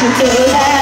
to do that.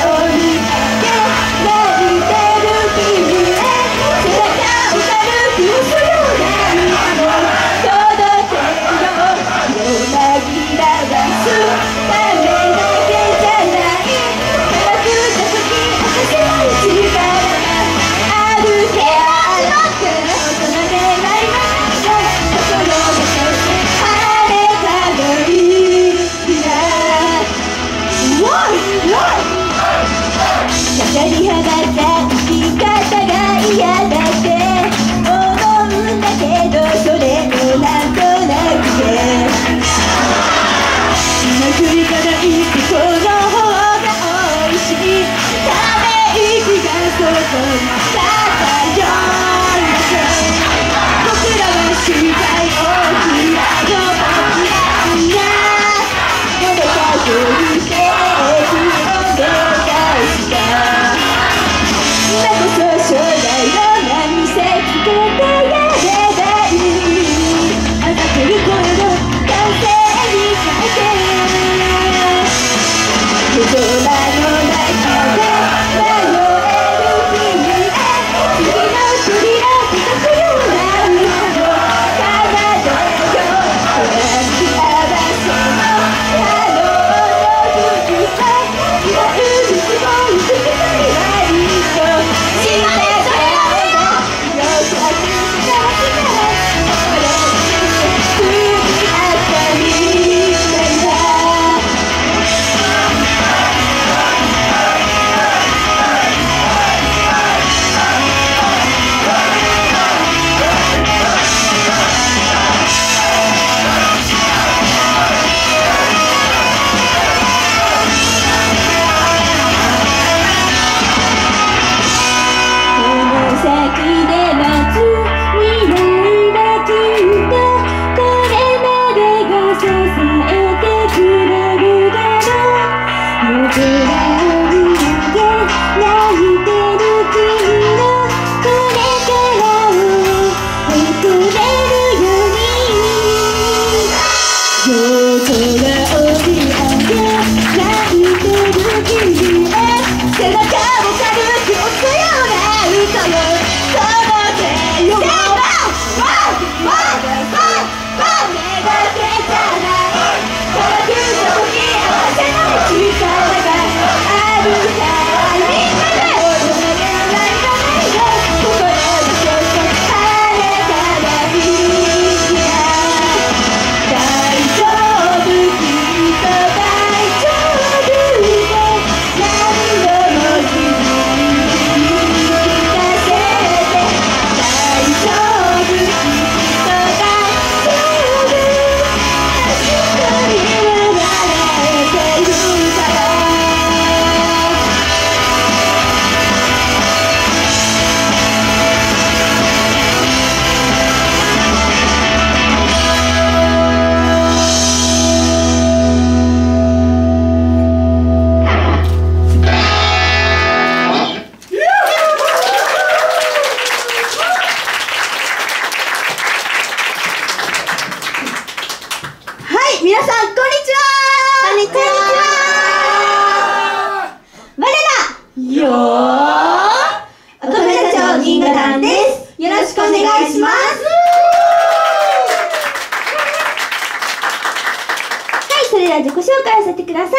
せてください。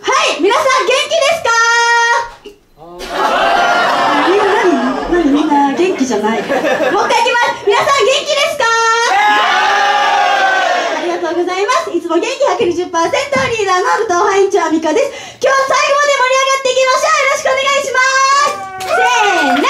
はい皆さん元気ですか？みんな元気じゃない。もう一回いきます。皆さん元気ですか？ありがとうございます。いつも元気120%リーダーの武藤範囲長美香です。今日最後まで盛り上がっていきましょう。よろしくお願いします。せーの。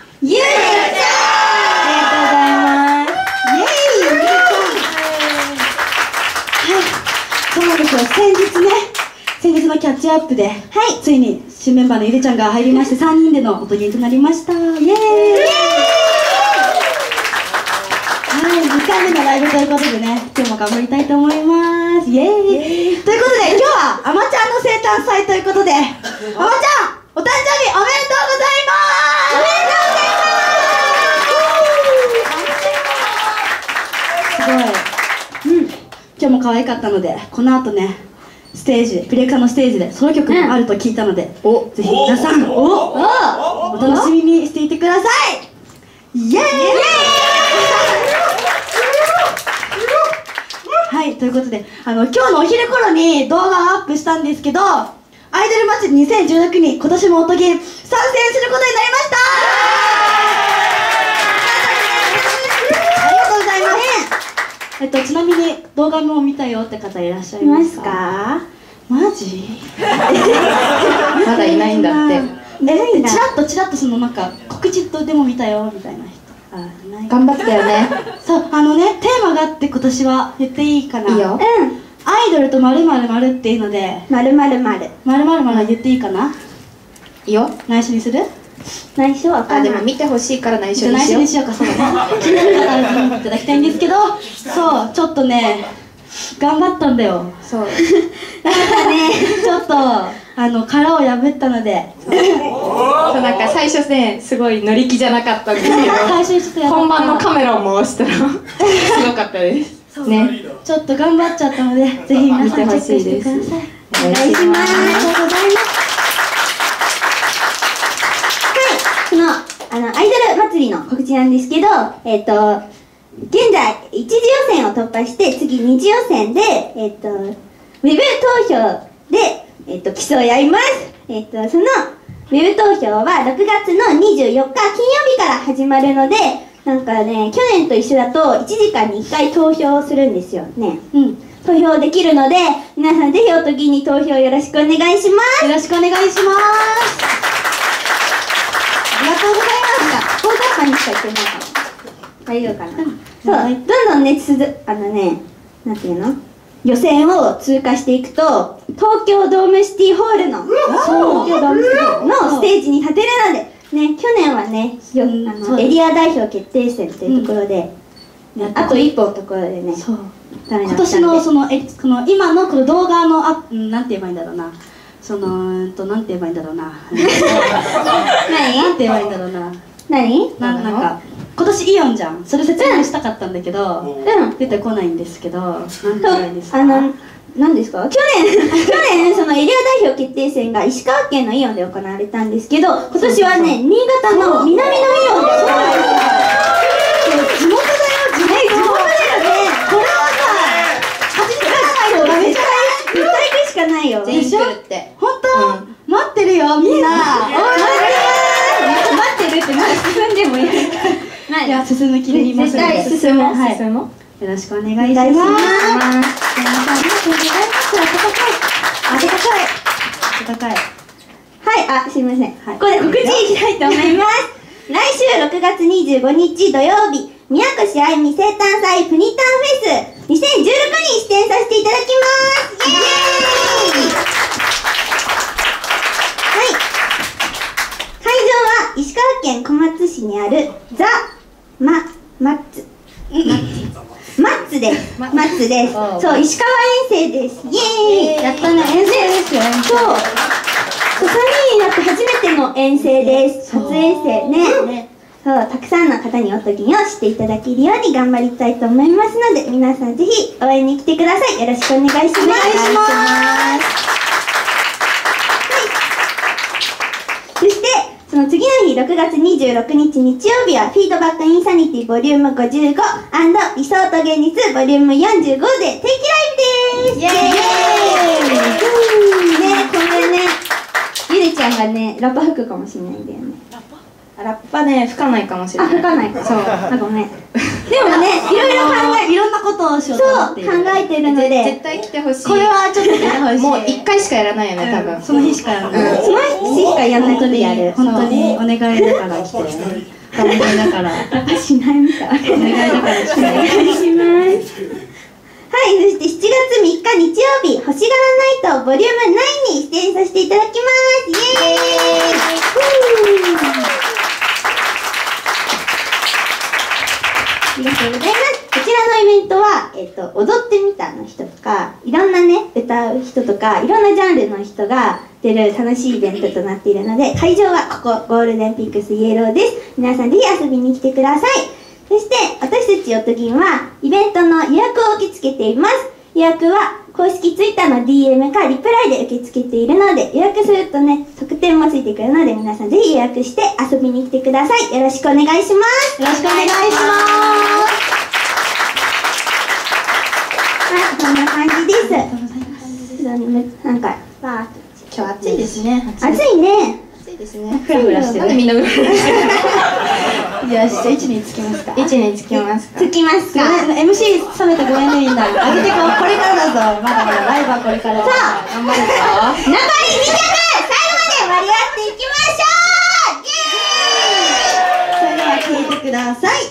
ゆうちゃんありがとうございます。イエーイ。ゆうちゃんはい。そうなんですよ。先日ね先日のキャッチアップで、はい、ついに新メンバーのゆでちゃんが入りまして3人での音ゲーとなりました。イエーイ。2回目のライブということでね今日も頑張りたいと思います。イエーイ。ということで今日はあまちゃんの生誕祭ということであまちゃんお誕生日おめでとうございます。おめでとうすすごいうん。今日も可愛かったのでこの後ねステージでプレクサのステージでソロ曲もあると聞いたので、おぜひ皆さんお。お。楽しみにしていてください。イエーイ。はいということであの今日のお昼頃に動画をアップしたんですけどアイドル祭り2016に今年も音ゲー参戦することになりましたえっとちなみに動画も見たよって方いらっしゃいますすか？かマジ？まだいないんだって。えちらっとちらっとそのなんか告知とでも見たよみたいな人。あいない頑張ったよね。そうあのねテーマがあって今年は言っていいかな。いいよ。うん。アイドルとまるまるまるっていうので。まるまるまるまるまるまる言っていいかな？いいよ。内緒にする？内緒わかんな。いあでも見てほしいから内緒にしよう。あ内緒にしようか。そう。だね気になる方は見ていただきたいんですけどそうちょっとね頑張ったんだよ。そう。なんかねちょっとあの殻を破ったので。そうなんか最初ねすごい乗り気じゃなかったんですけど 最初にちょっとやった。本番のカメラを回したらすごかったです。ね。ちょっと頑張っちゃったのでぜひ皆さんチェックしてください。お願いします。ありがとうございますはいそのあのアイドル祭りの告知なんですけどえっ、と現在一次予選を突破して次二次予選でえっ、とウェブ投票で、えっと競い合います。えっ、とそのウェブ投票は6月の24日金曜日から始まるのでなんかね去年と一緒だと1時間に1回投票するんですよね。うん。投票できるので皆さんぜひおとぎに投票よろしくお願いします。よろしくお願いします。ありがとうございます本当はにしか言ってないかも大丈夫かな、そう。どんどんねつづあのねなんていうの？予選を通過していくと東京ドームシティホールの東京ドームシティのステージに立てるのでね去年はねあのエリア代表決定戦というところで、うん。あと一歩のところでねそう。今年のそのえこの今のこの動画のアップうんなんて言えばいいんだろうな。そのうんとなんて言えばいいんだろうな。なん何て言えばいいんだろうな何？ななんか今年イオンじゃん。それ説明したかったんだけど、うん。出てこないんですけど。なん。て言えばいいんですかあの何ですか？去年 去年そのエリア代表決定戦が石川県のイオンで行われたんですけど今年はね新潟の南のイオンで行われて地元だよ地元だよ。ねこれはさ初めてないよ。めっちゃ絶対行くしかないよ。って。本当、待ってるよみんな。待ってるってまだ進んでもいい。いや進む気でいます。ので進もう。はい、進もう。よろしくお願いします。お願いします皆さんありがとうございます暖かい。暖かい。暖かい。はい、あ、すい。ません。はい。ここで告知いきたいと思います。来週6月25日土曜日、宮越愛美生誕祭プニタンフェス2016に出演させていただきますイエーイはい。会場は石川県小松市にあるザ・マ・マッツ。マッツです。マッツです。そう、石川遠征です。イエーイやったね、遠征ですよ、そう。そう3人になって初めての遠征です。初遠征ね。そう、たくさんの方におとぎをしていただけるように頑張りたいと思いますので、皆さんぜひ応援に来てください。よろしくお願いします。お願いします。そして、その次の日、6月26日日曜日は、フィードバックインサニティボリューム55理想と現実ボリューム45で定期ライブですイエーイねこれね、ゆでちゃんがね、ラッパ吹くかもしれないんだよね。ラッパ？ね吹かないかもしれあ、ない吹かないか。そう。あ、ごめん。でもね、いろいろ考え、いろんなことをしようとそう、考思っているえてるのぜで、絶対来てほしい。これはちょっとやってほしい。もう一回しかやらないよね多分。その日しかやらない、その日しかやらないことやる。本当にお願いだから来て。お願いだからしない。みたい。お願いだから来てお願いします。はい、そして7月3日日曜日、星柄ナイトボリューム9に出演させていただきます。イエーイりがとうございます。こちらのイベントは、えっと、踊ってみたの人とか、いろんなね、歌う人とか、いろんなジャンルの人が出る楽しいイベントとなっているので、会場はここ、ゴールデンピックスイエローです。皆さんぜひ遊びに来てください。そして、私たちおとぎんは、イベントの予約を受け付けています。予約は公式 Twitter の DM かリプライで受け付けているので予約するとね特典もついてくるので皆さんぜひ予約して遊びに来てください。よろしくお願いします。よろしくお願いします。はいこんな感じです？なんかバーッと。今日暑いですね。暑いね。暑いですね。フラフラしてる。みんなフラフラしてるよしじゃあ位置につきますか。位置につきますか。つきますか。MC 冷めてごめんねみんな。上げてこうこれからだぞ。まだまだライブはこれからだそう。頑張るぞ。残り2曲最後まで割り合っていきましょう。イエーイ。それでは聴いてください「